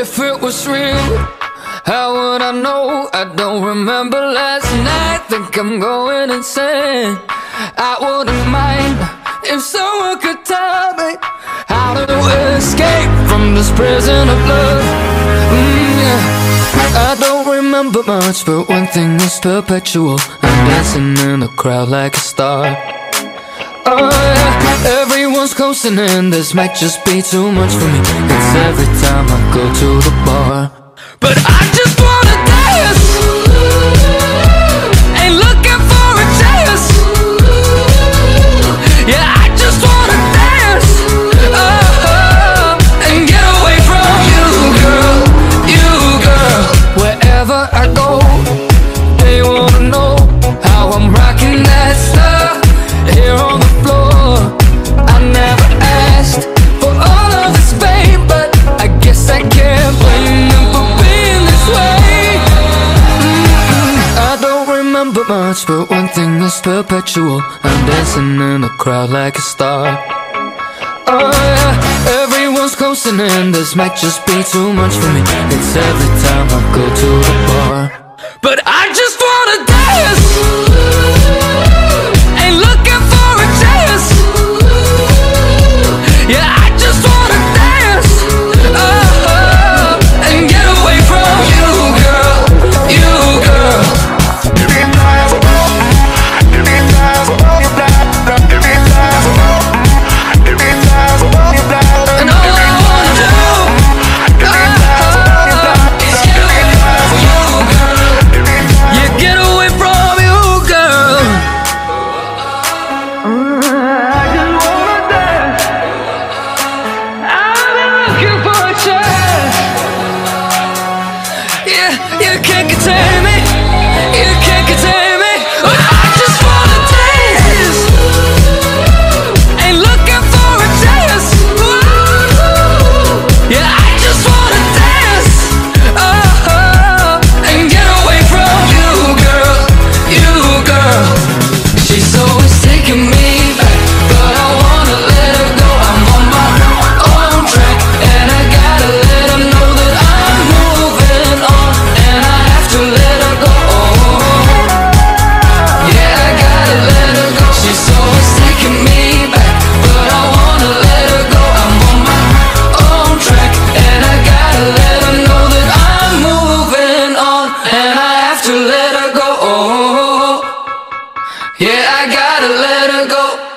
If it was real, how would I know? I don't remember last night. Think I'm going insane. I wouldn't mind if someone could tell me how to escape from this prison of love. Mm, yeah. I don't remember much, but one thing is perpetual. I'm dancing in the crowd like a star. Oh yeah, everyone's closing in. This might just be too much for me. It's every time I go to the bar. But I just much, but one thing is perpetual. I'm dancing in the crowd like a star. Oh yeah, everyone's closing in. This might just be too much for me. It's every time I go you can't contain me. Yeah, I gotta let her go.